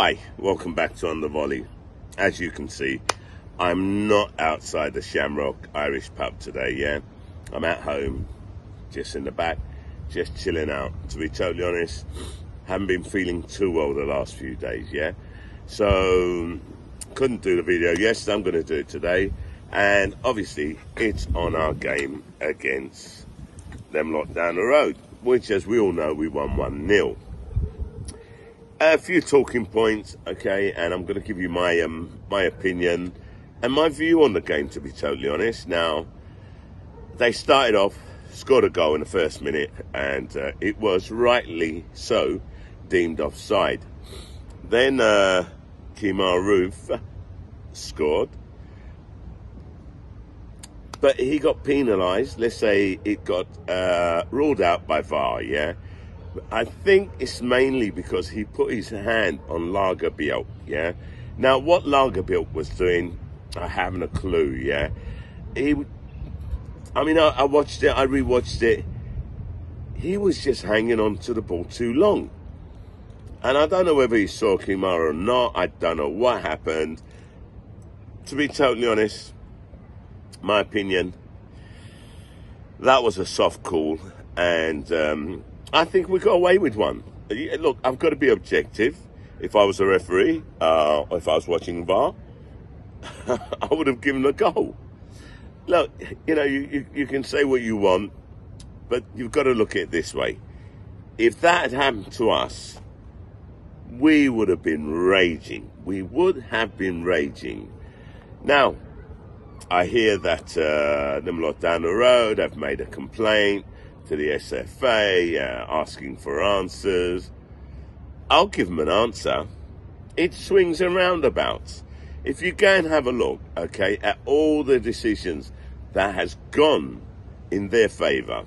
Hi, welcome back to On the Volley. As you can see, I'm not outside the Shamrock Irish pub today, yeah? I'm at home, just in the back, just chilling out. To be totally honest, haven't been feeling too well the last few days, yeah? So, couldn't do the video yesterday, I'm going to do it today. And obviously, it's on our game against them lot down the road, which, as we all know, we won 1 0 a few talking points, okay, and I'm going to give you my um, my opinion and my view on the game. To be totally honest, now they started off, scored a goal in the first minute, and uh, it was rightly so deemed offside. Then uh, Kemar Roofe scored, but he got penalised. Let's say it got uh, ruled out by VAR, yeah. I think it's mainly because he put his hand on Lagerbielke, yeah? Now, what Lagerbielke was doing, I haven't a clue, yeah? He, I mean, I, I watched it, I rewatched it. He was just hanging on to the ball too long. And I don't know whether he saw Kemar or not. I don't know what happened. To be totally honest, my opinion, that was a soft call. And um, I think we got away with one. Look, I've got to be objective. If I was a referee, uh, if I was watching VAR, I would have given a goal. Look, you know, you, you, you can say what you want, but you've got to look at it this way. If that had happened to us, we would have been raging. We would have been raging. Now, I hear that uh, lot down the road have made a complaint to the SFA, uh, asking for answers. I'll give them an answer. It swings and roundabouts. If you go and have a look, okay, at all the decisions that has gone in their favour,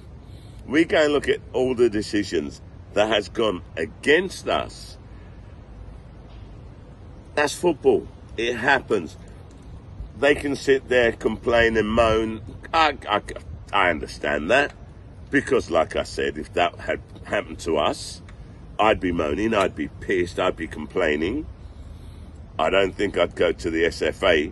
we go and look at all the decisions that has gone against us. That's football. It happens. They can sit there, complain and moan. I, I, I understand that. Because, like I said, if that had happened to us, I'd be moaning, I'd be pissed, I'd be complaining. I don't think I'd go to the SFA,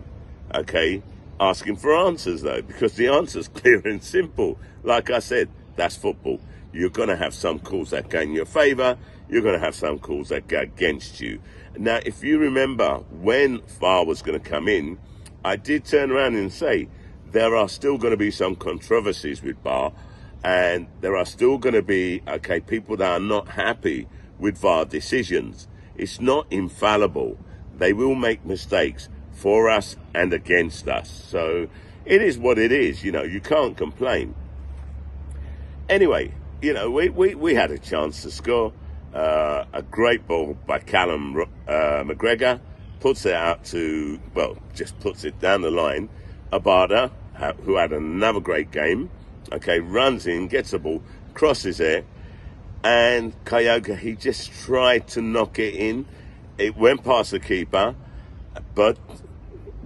okay, asking for answers though, because the answer's clear and simple. Like I said, that's football. You're going to have some calls that go in your favour, you're going to have some calls that go against you. Now, if you remember when VAR was going to come in, I did turn around and say there are still going to be some controversies with VAR and there are still going to be, okay, people that are not happy with VAR decisions. It's not infallible. They will make mistakes for us and against us. So it is what it is. You know, you can't complain. Anyway, you know, we, we, we had a chance to score. Uh, a great ball by Callum uh, McGregor puts it out to, well, just puts it down the line. Abada, who had another great game, okay, runs in, gets the ball, crosses it, and Kyogo, he just tried to knock it in. It went past the keeper, but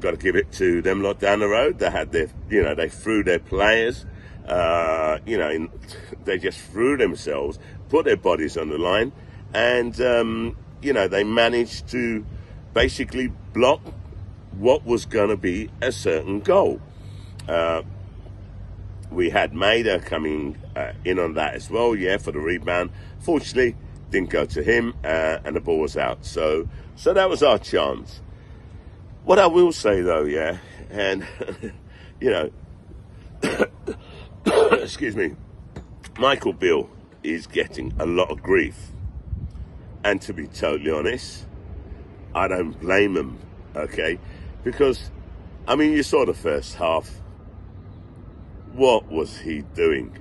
got to give it to them lot down the road. They had their, you know, they threw their players, uh, you know, in, they just threw themselves, put their bodies on the line, and, um, you know, they managed to basically block what was going to be a certain goal. Uh, we had Maeda coming uh, in on that as well, yeah, for the rebound. Fortunately, didn't go to him, uh, and the ball was out. So, so that was our chance. What I will say though, yeah, and you know, excuse me, Michael Beale is getting a lot of grief, and to be totally honest, I don't blame him. Okay, because I mean, you saw the first half what was he doing?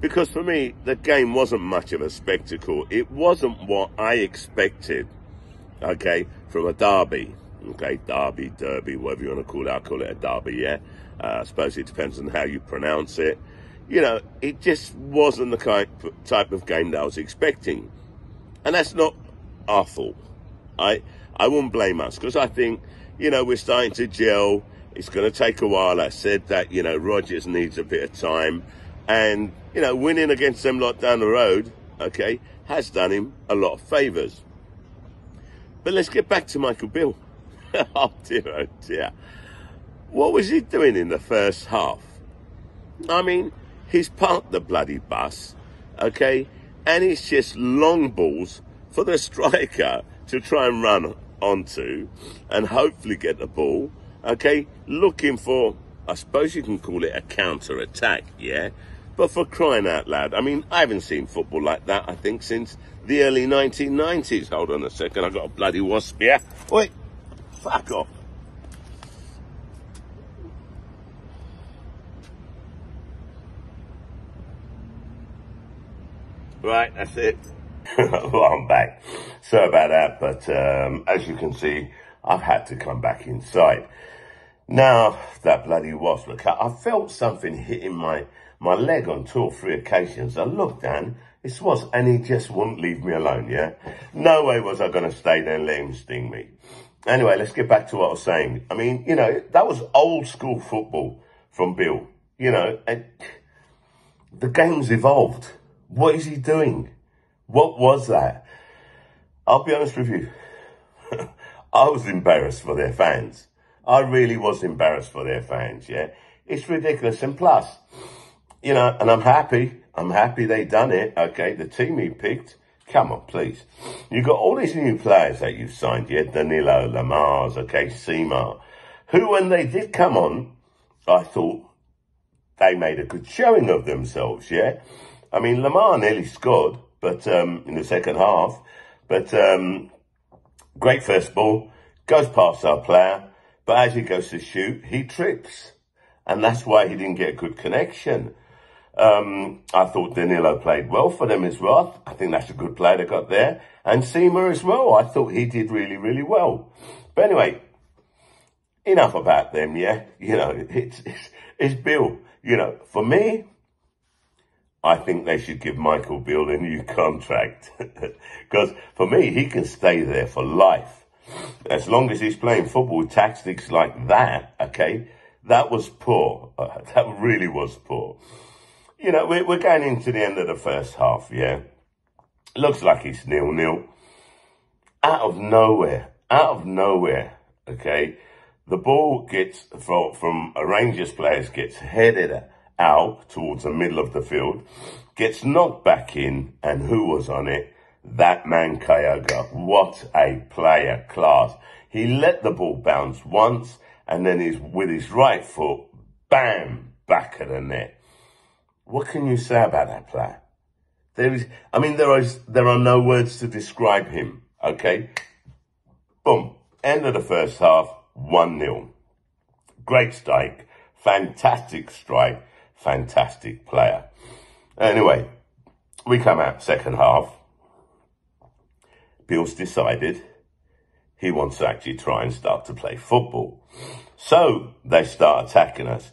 Because for me, the game wasn't much of a spectacle. It wasn't what I expected, okay, from a derby. Okay, derby, derby, whatever you want to call it. I call it a derby, yeah. Uh, I suppose it depends on how you pronounce it. You know, it just wasn't the kind, type of game that I was expecting. And that's not our fault. I, I wouldn't blame us because I think, you know, we're starting to gel it's going to take a while. I said that, you know, Rodgers needs a bit of time. And, you know, winning against them lot down the road, okay, has done him a lot of favours. But let's get back to Michael Beale. oh dear, oh dear. What was he doing in the first half? I mean, he's parked the bloody bus, okay, and it's just long balls for the striker to try and run onto and hopefully get the ball, okay, looking for, I suppose you can call it a counter attack, yeah? But for crying out loud, I mean, I haven't seen football like that, I think, since the early 1990s. Hold on a second, I've got a bloody wasp here. Wait, fuck off. Right, that's it. well, I'm back. Sorry about that, but um, as you can see, I've had to come back inside. Now, that bloody wasp, look, I felt something hitting my, my leg on two or three occasions. I looked down, it was, and he just wouldn't leave me alone, yeah? No way was I going to stay there and let him sting me. Anyway, let's get back to what I was saying. I mean, you know, that was old school football from Beale. You know, and the game's evolved. What is he doing? What was that? I'll be honest with you. I was embarrassed for their fans. I really was embarrassed for their fans, yeah? It's ridiculous. And plus, you know, and I'm happy. I'm happy they done it, okay? The team he picked, come on, please. You've got all these new players that you've signed, yeah? Danilo, Lammers, okay, Sima, who, when they did come on, I thought they made a good showing of themselves, yeah? I mean, Lamar nearly scored, but um, in the second half. But um, great first ball, goes past our player, but as he goes to shoot, he trips. And that's why he didn't get a good connection. Um, I thought Danilo played well for them as well. I think that's a good player they got there. And Sima as well. I thought he did really, really well. But anyway, enough about them, yeah? You know, it's, it's, it's Beale. You know, for me, I think they should give Michael Beale a new contract. Because for me, he can stay there for life. As long as he's playing football tactics like that, okay, that was poor. Uh, that really was poor. You know, we're, we're going into the end of the first half, yeah. Looks like it's nil-nil. Out of nowhere, out of nowhere, okay, the ball gets from, from a Rangers players gets headed out towards the middle of the field, gets knocked back in, and who was on it? That man Kyogo. What a player class. He let the ball bounce once, and then he's with his right foot, bam, back of the net. What can you say about that player? There is, I mean, there is, there are no words to describe him. Okay. Boom. End of the first half, 1-0. Great strike. Fantastic strike fantastic player. Anyway, we come out second half. Beale's decided he wants to actually try and start to play football. So they start attacking us.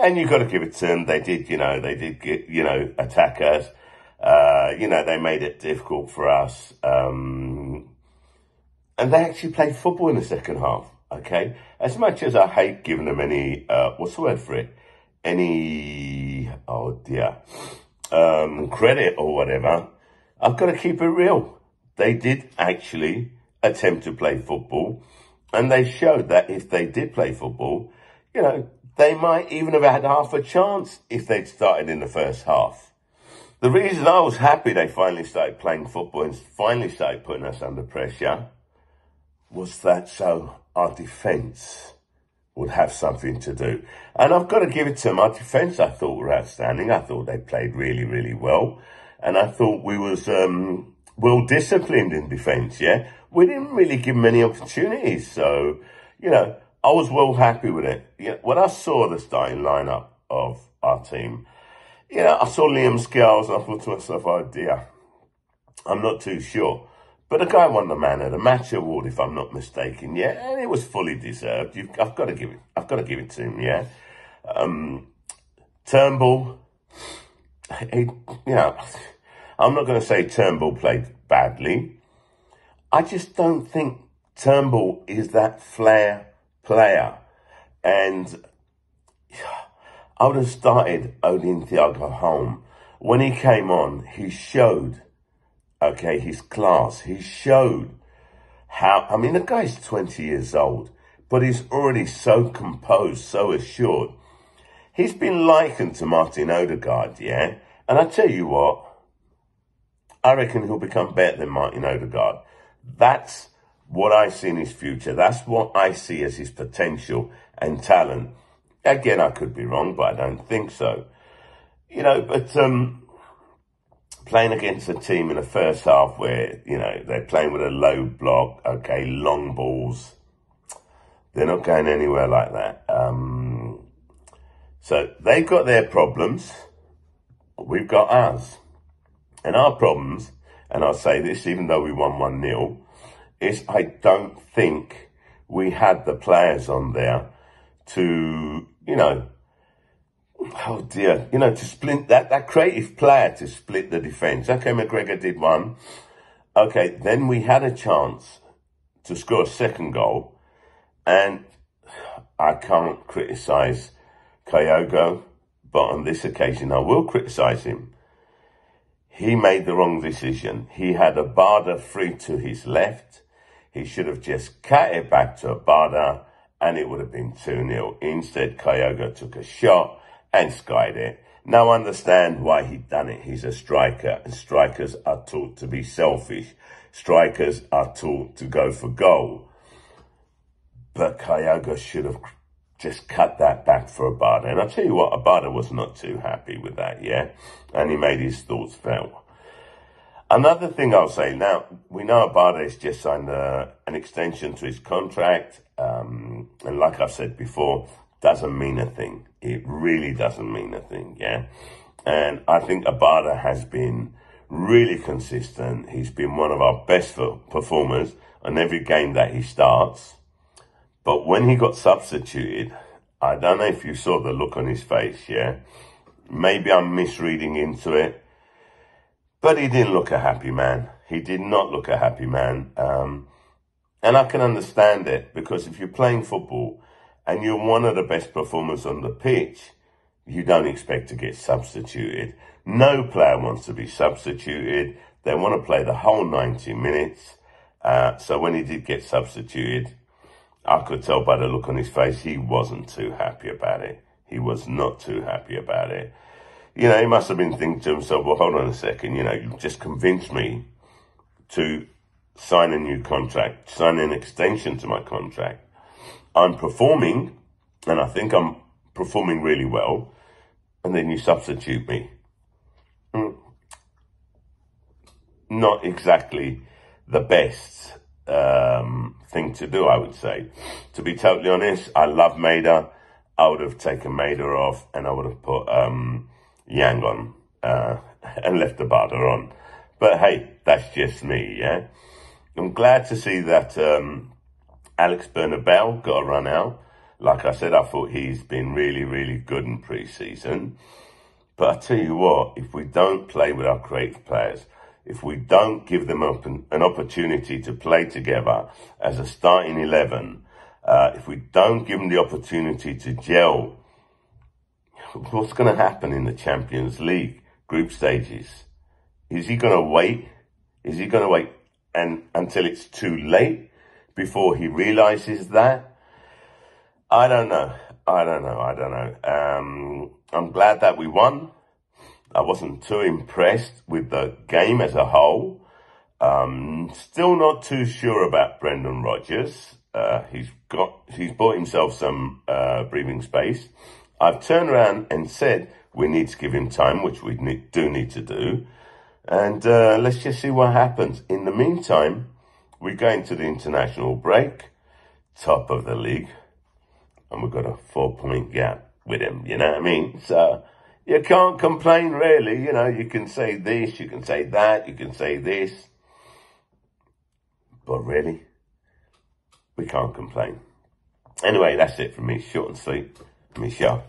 And you've got to give it to them. They did, you know, they did get, you know, attack us. Uh, you know, they made it difficult for us. Um, and they actually played football in the second half. Okay. As much as I hate giving them any, uh, what's the word for it? any, oh dear, um, credit or whatever, I've got to keep it real. They did actually attempt to play football and they showed that if they did play football, you know, they might even have had half a chance if they'd started in the first half. The reason I was happy they finally started playing football and finally started putting us under pressure was that so our defence would have something to do. And I've got to give it to them. Our defence, I thought, were outstanding. I thought they played really, really well. And I thought we was um, well disciplined in defence, yeah? We didn't really give them any opportunities. So, you know, I was well happy with it. Yeah, when I saw the starting lineup of our team, you know, I saw Liam Scales I thought to myself, oh dear, I'm not too sure. But the guy won the man of the match award, if I'm not mistaken. Yeah, and it was fully deserved. You've, I've got to give it. I've got to give it to him. Yeah. Um, Turnbull. He, you know, I'm not going to say Turnbull played badly. I just don't think Turnbull is that flair player, and I would have started Odin Thiago Holm when he came on. He showed okay, his class. He showed how, I mean, the guy's 20 years old, but he's already so composed, so assured. He's been likened to Martin Odegaard, yeah? And I tell you what, I reckon he'll become better than Martin Odegaard. That's what I see in his future. That's what I see as his potential and talent. Again, I could be wrong, but I don't think so. You know, but um, playing against a team in the first half where, you know, they're playing with a low block, okay, long balls, they're not going anywhere like that. Um, so they've got their problems. We've got ours. And our problems, and I'll say this even though we won 1 0, is I don't think we had the players on there to, you know, oh dear, you know, to split that, that creative player to split the defence. Okay, McGregor did one. Okay, then we had a chance to score a second goal, and I can't criticise Kyogo, but on this occasion I will criticise him. He made the wrong decision. He had a Abada free to his left. He should have just cut it back to a Abada and it would have been 2-0. Instead, Kyogo took a shot and skied it. Now understand why he done it. He's a striker and strikers are taught to be selfish. Strikers are taught to go for goal. But Kyogo should have just cut that back for Abada. And I'll tell you what, Abada was not too happy with that, yeah? And he made his thoughts felt. Another thing I'll say now, we know Abada has just signed a, an extension to his contract. Um, and like I've said before, doesn't mean a thing. It really doesn't mean a thing, yeah? And I think Abada has been really consistent. He's been one of our best performers on every game that he starts. But when he got substituted, I don't know if you saw the look on his face, yeah? Maybe I'm misreading into it. But he didn't look a happy man. He did not look a happy man. Um, and I can understand it because if you're playing football and you're one of the best performers on the pitch, you don't expect to get substituted. No player wants to be substituted. They want to play the whole 90 minutes. Uh, so when he did get substituted, I could tell by the look on his face, he wasn't too happy about it. He was not too happy about it you know, he must have been thinking to himself, well, hold on a second, you know, you've just convinced me to sign a new contract, sign an extension to my contract. I'm performing, and I think I'm performing really well, and then you substitute me. Mm. Not exactly the best um, thing to do, I would say. To be totally honest, I love Maeda. I would have taken Maeda off, and I would have put um, Yang on uh, and left the Abada on. But hey, that's just me, yeah? I'm glad to see that um, Alex Bernabei got a run out. Like I said, I thought he's been really, really good in pre-season. But I tell you what, if we don't play with our creative players, if we don't give them an opportunity to play together as a starting 11, uh, if we don't give them the opportunity to gel what's going to happen in the Champions League group stages? Is he going to wait? Is he going to wait and until it's too late before he realizes that? I don't know. I don't know. I don't know. Um, I'm glad that we won. I wasn't too impressed with the game as a whole. Um, still not too sure about Brendan Rodgers. Uh, he's got, he's bought himself some, uh, breathing space. I've turned around and said we need to give him time, which we need, do need to do. And uh, let's just see what happens. In the meantime, we're going to the international break, top of the league, and we've got a four point gap with him. You know what I mean? So you can't complain, really. You know, you can say this, you can say that, you can say this. But really, we can't complain. Anyway, that's it from me. Short and sweet. Michelle.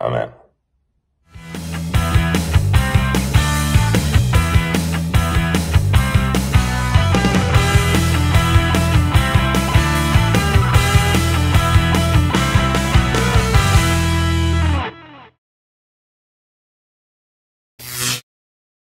I'm out.